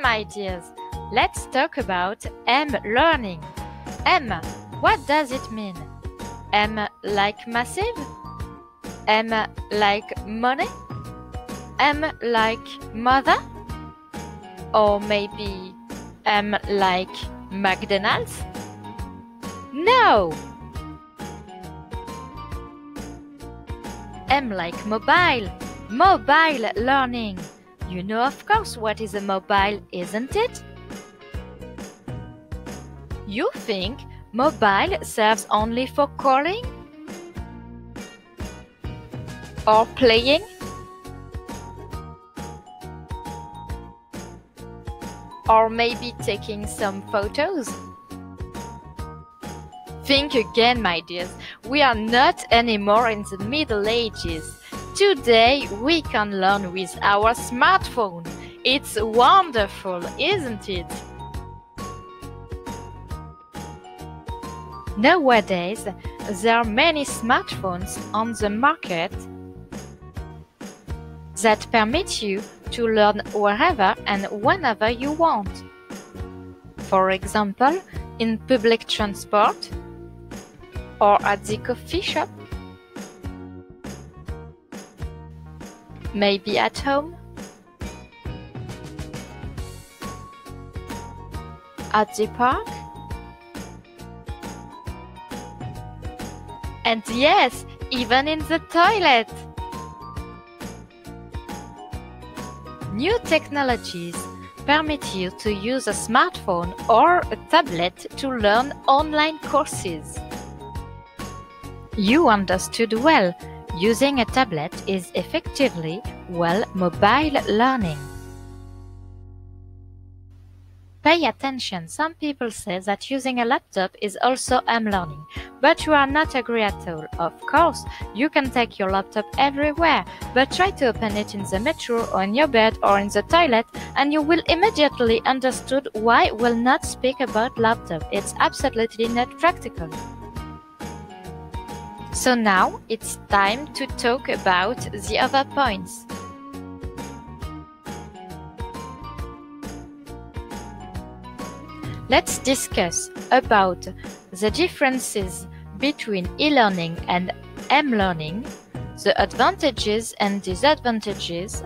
My dears, let's talk about M learning. M, what does it mean? M like massive? M like money? M like mother? Or maybe M like McDonald's? No! M like mobile. Mobile learning. You know, of course, what is a mobile, isn't it? You think mobile serves only for calling? Or playing? Or maybe taking some photos? Think again, my dears. We are not anymore in the Middle Ages. Today we can learn with our smartphone. It's wonderful, isn't it? Nowadays, there are many smartphones on the market that permit you to learn wherever and whenever you want. For example, in public transport or at the coffee shop. Maybe at home? At the park? And yes, even in the toilet! New technologies permit you to use a smartphone or a tablet to learn online courses. You understood well. Using a tablet is effectively, well, mobile learning. Pay attention, some people say that using a laptop is also M-learning, but you are not agree at all. Of course, you can take your laptop everywhere, but try to open it in the metro or in your bed or in the toilet and you will immediately understood why we will not speak about laptop. It's absolutely not practical. So now it's time to talk about the other points. Let's discuss about the differences between e-learning and m-learning, the advantages and disadvantages,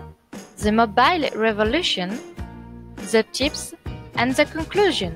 the mobile revolution, the tips and the conclusion.